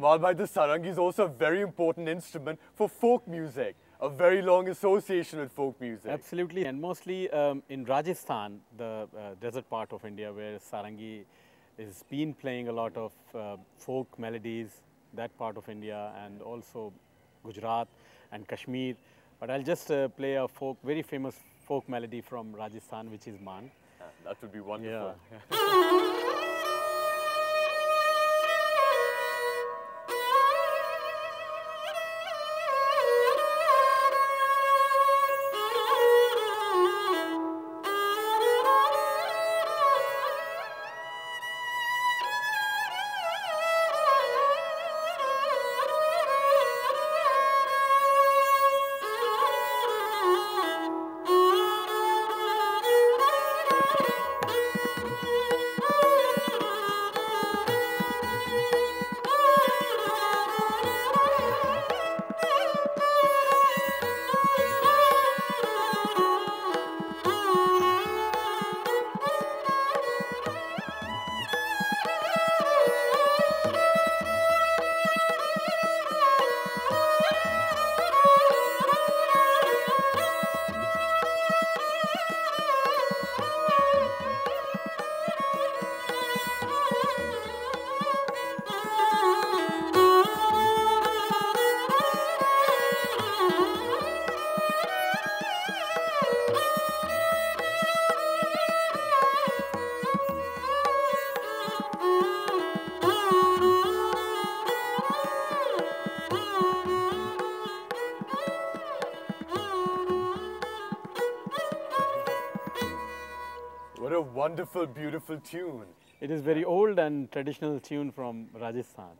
Kamal Bhai, the sarangi is also a very important instrument for folk music, a very long association with folk music. Absolutely, and mostly um, in Rajasthan, the uh, desert part of India where sarangi is been playing a lot of uh, folk melodies, that part of India, and also Gujarat and Kashmir. But I'll just uh, play a folk, very famous folk melody from Rajasthan, which is Maand. That would be wonderful. Yeah. What a wonderful, beautiful tune. It is very old and traditional tune from Rajasthan.